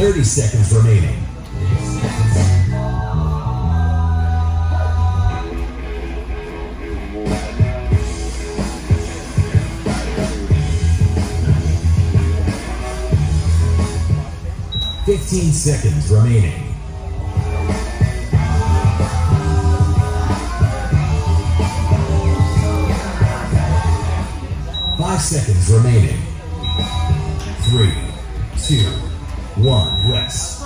30 seconds remaining. Fifteen seconds remaining. Five seconds remaining. Three, two, one West.